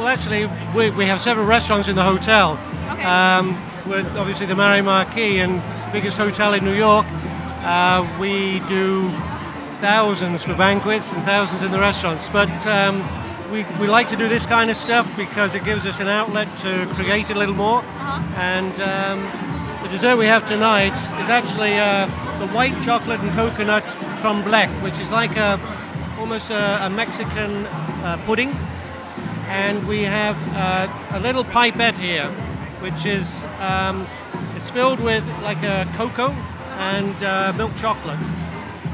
well, actually, we, we have several restaurants in the hotel. Okay. Um, we're obviously the Marriott Marquis, and it's the biggest hotel in New York. Uh, we do thousands for banquets and thousands in the restaurants. But um, we, we like to do this kind of stuff because it gives us an outlet to create a little more. Uh-huh. And um, the dessert we have tonight is actually uh, it's a white chocolate and coconut tembleque, which is like a almost a, a Mexican uh, pudding. And we have uh, a little pipette here, which is um, it's filled with like a cocoa and uh, milk chocolate.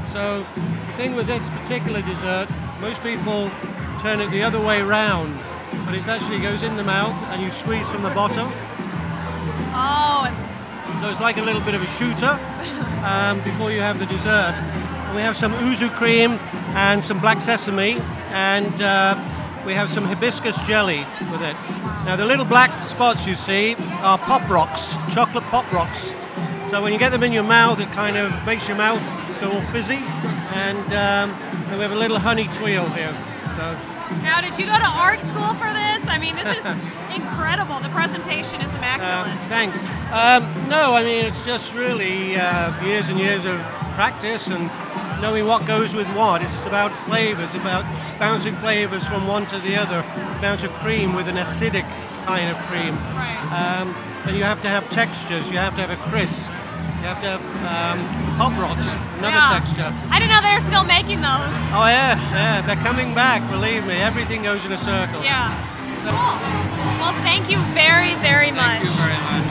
So the thing with this particular dessert, most people turn it the other way round, but it actually goes in the mouth and you squeeze from the bottom. Oh, So it's like a little bit of a shooter um, before you have the dessert. And we have some yuzu cream and some black sesame, and uh, we have some hibiscus jelly with it. Now the little black spots you see are pop rocks, chocolate pop rocks. So when you get them in your mouth, it kind of makes your mouth go all fizzy. And um, then we have a little honey twirl here. So now did you go to art school for this? I mean, this is incredible. The presentation is Um, immaculate. thanks. Um, no, I mean it's just really uh, years and years of practice and knowing what goes with what. It's about flavors, about bouncing flavors from one to the other. Bounce of cream with an acidic kind of cream. Right. Um, and you have to have textures. You have to have a crisp. You have to have um, pop rocks, another Yeah. texture. I didn't know they were still making those. Oh yeah, yeah, they're coming back. Believe me, everything goes in a circle. Yeah. So- Cool. Well, thank you very, very much. Thank you very much.